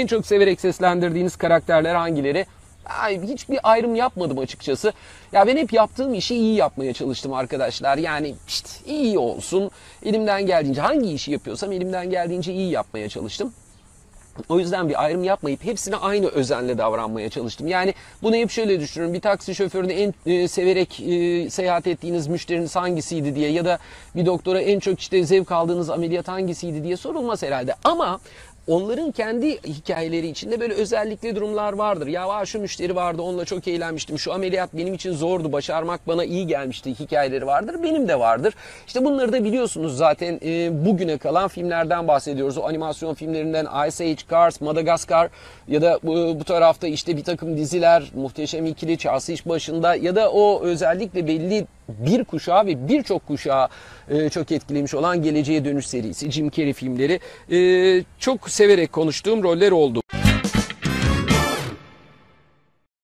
En çok severek seslendirdiğiniz karakterler hangileri? Ay, hiçbir ayrım yapmadım açıkçası. Ya ben hep yaptığım işi iyi yapmaya çalıştım arkadaşlar. Yani işte iyi olsun. Elimden geldiğince hangi işi yapıyorsam elimden geldiğince iyi yapmaya çalıştım. O yüzden bir ayrım yapmayıp hepsine aynı özenle davranmaya çalıştım. Yani bunu hep şöyle düşünüyorum. Bir taksi şoförünü en e, severek e, seyahat ettiğiniz müşteriniz hangisiydi diye ya da bir doktora en çok işte zevk aldığınız ameliyat hangisiydi diye sorulmaz herhalde. Ama onların kendi hikayeleri içinde böyle özellikli durumlar vardır. Ya şu müşteri vardı onunla çok eğlenmiştim. Şu ameliyat benim için zordu. Başarmak bana iyi gelmişti hikayeleri vardır. Benim de vardır. İşte bunları da biliyorsunuz zaten e, bugüne kalan filmlerden bahsediyoruz. O animasyon filmlerinden Ice Age, Cars, Madagascar ya da bu, bu tarafta işte bir takım diziler, Muhteşem İkili, Çağsı İş Başında ya da o özellikle belli bir kuşağı ve birçok kuşağı e, çok etkilemiş olan Geleceğe Dönüş serisi, Jim Carrey filmleri e, çok severek konuştuğum roller oldu.